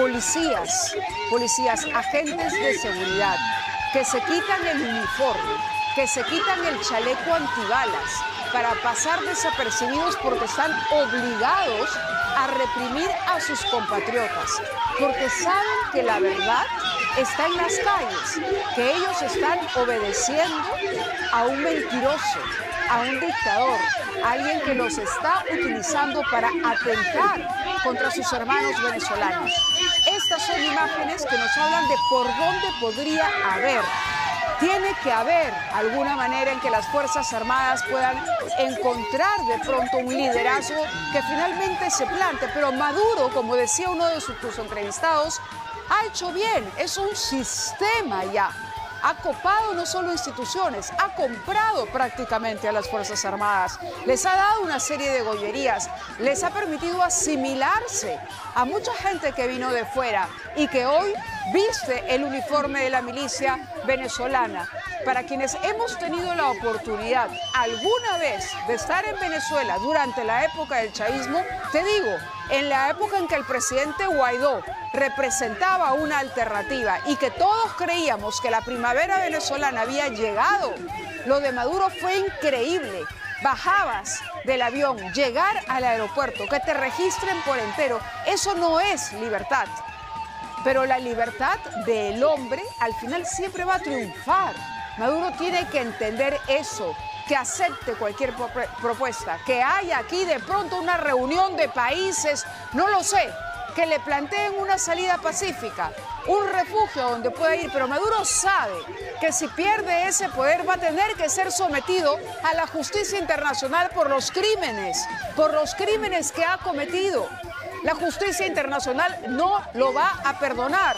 policías, policías, agentes de seguridad, que se quitan el uniforme, que se quitan el chaleco antibalas para pasar desapercibidos porque están obligados a reprimir a sus compatriotas, porque saben que la verdad está en las calles, que ellos están obedeciendo a un mentiroso, a un dictador, a alguien que los está utilizando para atentar contra sus hermanos venezolanos. Estas son imágenes que nos hablan de por dónde podría haber tiene que haber alguna manera en que las Fuerzas Armadas puedan encontrar de pronto un liderazgo que finalmente se plante. Pero Maduro, como decía uno de sus entrevistados, ha hecho bien, es un sistema ya. Ha copado no solo instituciones, ha comprado prácticamente a las Fuerzas Armadas, les ha dado una serie de gollerías, les ha permitido asimilarse a mucha gente que vino de fuera y que hoy viste el uniforme de la milicia venezolana. Para quienes hemos tenido la oportunidad alguna vez de estar en Venezuela durante la época del chavismo, te digo, en la época en que el presidente Guaidó representaba una alternativa y que todos creíamos que la primavera venezolana había llegado, lo de Maduro fue increíble. Bajabas del avión, llegar al aeropuerto, que te registren por entero, eso no es libertad. Pero la libertad del hombre al final siempre va a triunfar. Maduro tiene que entender eso, que acepte cualquier propuesta, que haya aquí de pronto una reunión de países, no lo sé, que le planteen una salida pacífica, un refugio donde pueda ir, pero Maduro sabe que si pierde ese poder va a tener que ser sometido a la justicia internacional por los crímenes, por los crímenes que ha cometido. La justicia internacional no lo va a perdonar